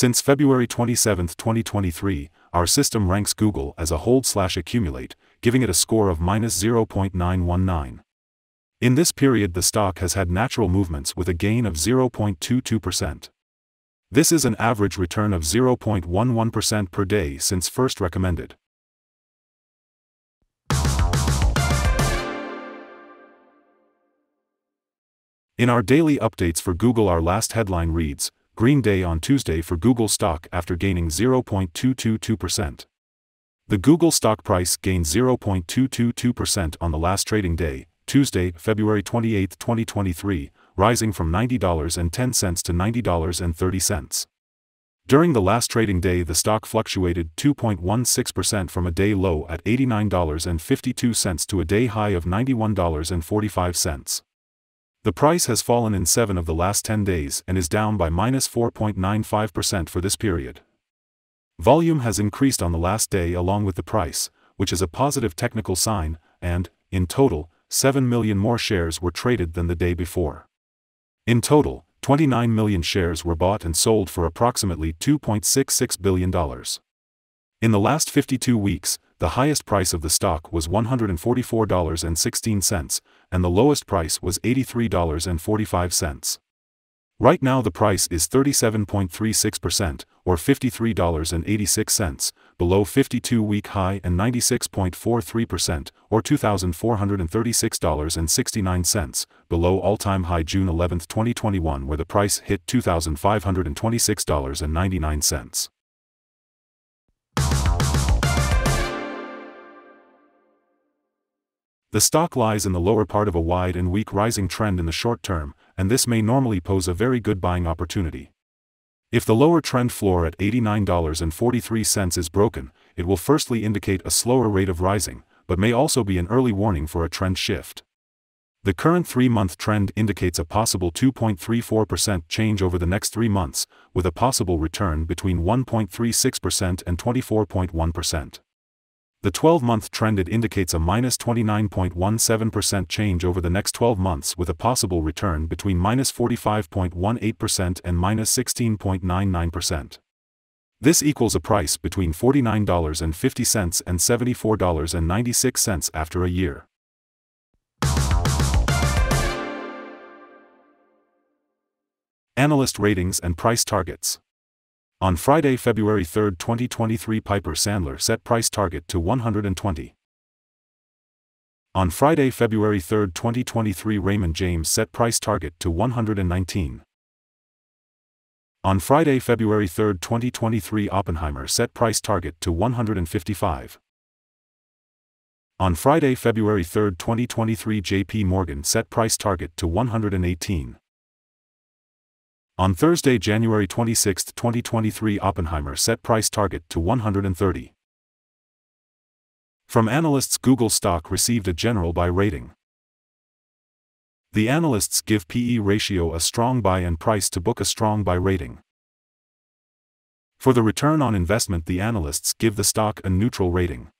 Since February 27, 2023, our system ranks Google as a hold slash accumulate, giving it a score of minus 0.919. In this period the stock has had natural movements with a gain of 0.22%. This is an average return of 0.11% per day since first recommended. In our daily updates for Google our last headline reads, Green Day on Tuesday for Google stock after gaining 0.222%. The Google stock price gained 0.222% on the last trading day, Tuesday, February 28, 2023, rising from $90.10 to $90.30. During the last trading day the stock fluctuated 2.16% from a day low at $89.52 to a day high of $91.45. The price has fallen in 7 of the last 10 days and is down by minus 4.95% for this period. Volume has increased on the last day along with the price, which is a positive technical sign, and, in total, 7 million more shares were traded than the day before. In total, 29 million shares were bought and sold for approximately $2.66 billion. In the last 52 weeks, the highest price of the stock was $144.16, and the lowest price was $83.45. Right now the price is 37.36%, or $53.86, below 52-week high and 96.43%, or $2,436.69, below all-time high June 11, 2021 where the price hit $2,526.99. The stock lies in the lower part of a wide and weak rising trend in the short term, and this may normally pose a very good buying opportunity. If the lower trend floor at $89.43 is broken, it will firstly indicate a slower rate of rising, but may also be an early warning for a trend shift. The current three-month trend indicates a possible 2.34% change over the next three months, with a possible return between 1.36% and 24.1%. The 12-month trend indicates a minus 29.17% change over the next 12 months with a possible return between minus 45.18% and minus 16.99%. This equals a price between $49.50 and $74.96 after a year. Analyst ratings and price targets. On Friday, February 3, 2023 Piper Sandler set price target to 120. On Friday, February 3, 2023 Raymond James set price target to 119. On Friday, February 3, 2023 Oppenheimer set price target to 155. On Friday, February 3, 2023 JP Morgan set price target to 118. On Thursday, January 26, 2023 Oppenheimer set price target to 130. From analysts Google stock received a general buy rating. The analysts give PE ratio a strong buy and price to book a strong buy rating. For the return on investment the analysts give the stock a neutral rating.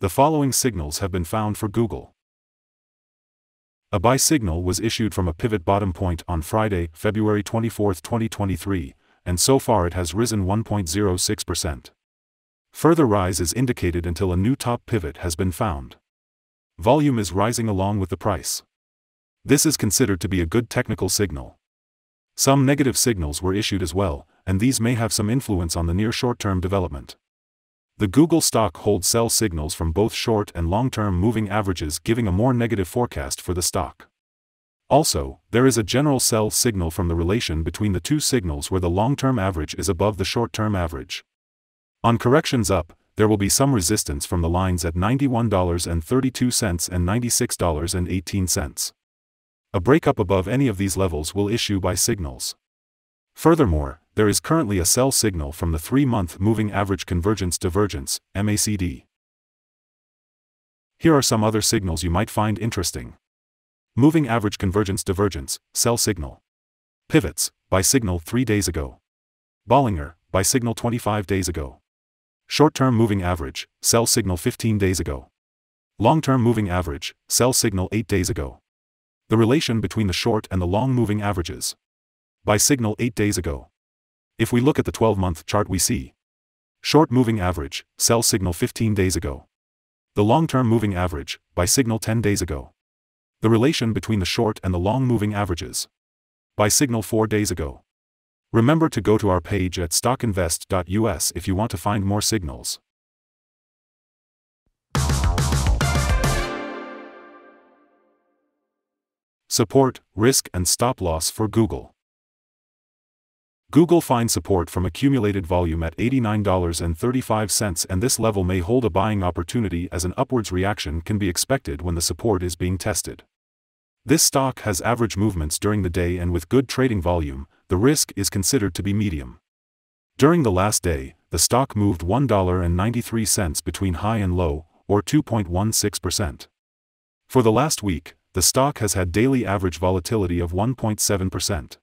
The following signals have been found for Google. A buy signal was issued from a pivot bottom point on Friday, February 24, 2023, and so far it has risen 1.06%. Further rise is indicated until a new top pivot has been found. Volume is rising along with the price. This is considered to be a good technical signal. Some negative signals were issued as well, and these may have some influence on the near short-term development. The Google stock holds sell signals from both short and long-term moving averages giving a more negative forecast for the stock. Also, there is a general sell signal from the relation between the two signals where the long-term average is above the short-term average. On corrections up, there will be some resistance from the lines at $91.32 and $96.18. A breakup above any of these levels will issue buy signals. Furthermore, there is currently a sell signal from the 3-month Moving Average Convergence Divergence, MACD. Here are some other signals you might find interesting. Moving Average Convergence Divergence, sell signal. Pivots, buy signal 3 days ago. Bollinger, buy signal 25 days ago. Short-term moving average, sell signal 15 days ago. Long-term moving average, sell signal 8 days ago. The relation between the short and the long moving averages. Buy signal 8 days ago. If we look at the 12 month chart, we see short moving average, sell signal 15 days ago. The long term moving average, buy signal 10 days ago. The relation between the short and the long moving averages. Buy signal 4 days ago. Remember to go to our page at stockinvest.us if you want to find more signals. Support, risk and stop loss for Google. Google finds support from accumulated volume at $89.35 and this level may hold a buying opportunity as an upwards reaction can be expected when the support is being tested. This stock has average movements during the day and with good trading volume, the risk is considered to be medium. During the last day, the stock moved $1.93 between high and low, or 2.16%. For the last week, the stock has had daily average volatility of 1.7%.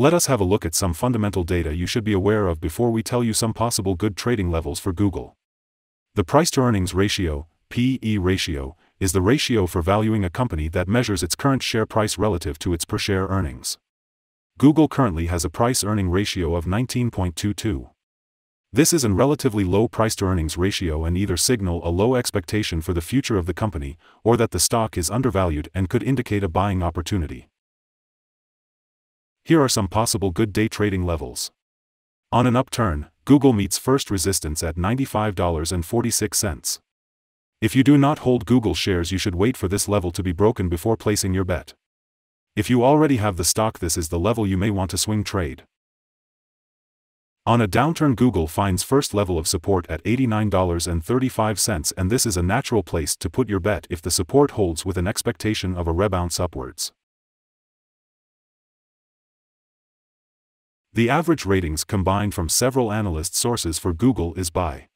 Let us have a look at some fundamental data you should be aware of before we tell you some possible good trading levels for Google. The price to earnings ratio, PE ratio, is the ratio for valuing a company that measures its current share price relative to its per share earnings. Google currently has a price earning ratio of 19.22. This is a relatively low price to earnings ratio and either signal a low expectation for the future of the company or that the stock is undervalued and could indicate a buying opportunity. Here are some possible good day trading levels. On an upturn, Google meets first resistance at $95.46. If you do not hold Google shares, you should wait for this level to be broken before placing your bet. If you already have the stock, this is the level you may want to swing trade. On a downturn, Google finds first level of support at $89.35, and this is a natural place to put your bet if the support holds with an expectation of a rebound upwards. The average ratings combined from several analyst sources for Google is buy.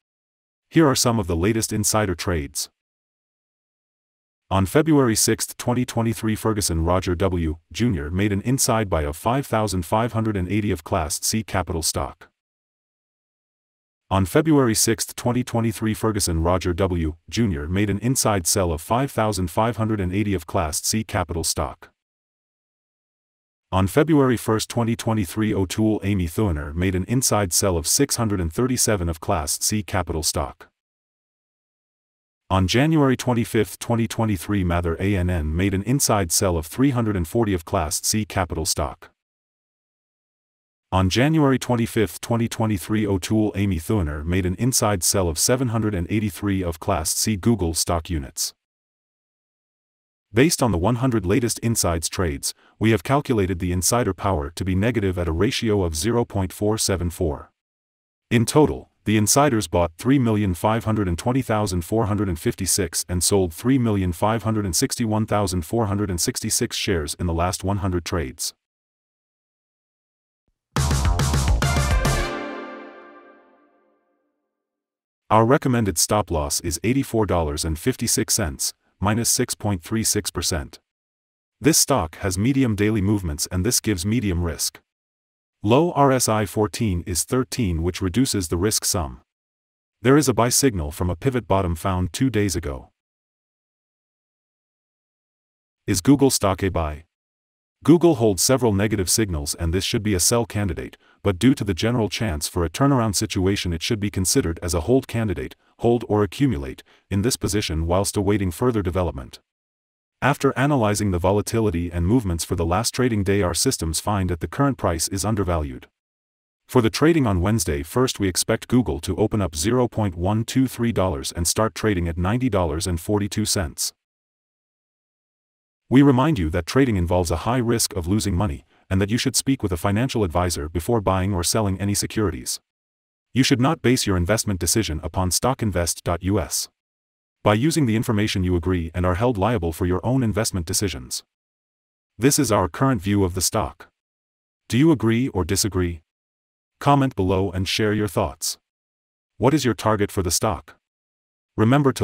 Here are some of the latest insider trades. On February 6, 2023 Ferguson Roger W. Jr. made an inside buy of 5,580 of Class C capital stock. On February 6, 2023 Ferguson Roger W. Jr. made an inside sell of 5,580 of Class C capital stock. On February 1, 2023 O'Toole Amie Thuener made an inside sell of 637 of Class C capital stock. On January 25, 2023 Mather ANN made an inside sell of 340 of Class C capital stock. On January 25, 2023 O'Toole Amie Thuener made an inside sell of 783 of Class C Google stock units. Based on the 100 latest insides trades, we have calculated the insider power to be negative at a ratio of 0.474. In total, the insiders bought 3,520,456 and sold 3,561,466 shares in the last 100 trades. Our recommended stop loss is $84.56 minus 6.36%. This stock has medium daily movements and this gives medium risk. Low RSI 14 is 13 which reduces the risk sum. There is a buy signal from a pivot bottom found two days ago. Is Google stock a buy? Google holds several negative signals and this should be a sell candidate, but due to the general chance for a turnaround situation it should be considered as a hold candidate, hold or accumulate, in this position whilst awaiting further development. After analyzing the volatility and movements for the last trading day our systems find that the current price is undervalued. For the trading on Wednesday first we expect Google to open up $0.123 and start trading at $90.42. We remind you that trading involves a high risk of losing money, and that you should speak with a financial advisor before buying or selling any securities. You should not base your investment decision upon stockinvest.us. By using the information you agree and are held liable for your own investment decisions. This is our current view of the stock. Do you agree or disagree? Comment below and share your thoughts. What is your target for the stock? Remember to